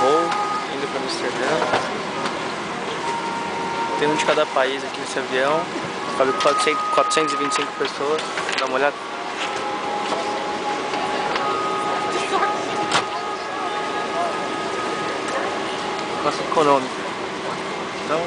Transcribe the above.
voo indo para Amsterdã. Tem um de cada país aqui nesse avião. Cabe 400, 425 pessoas. Dá uma olhada. Classe econômica. Então,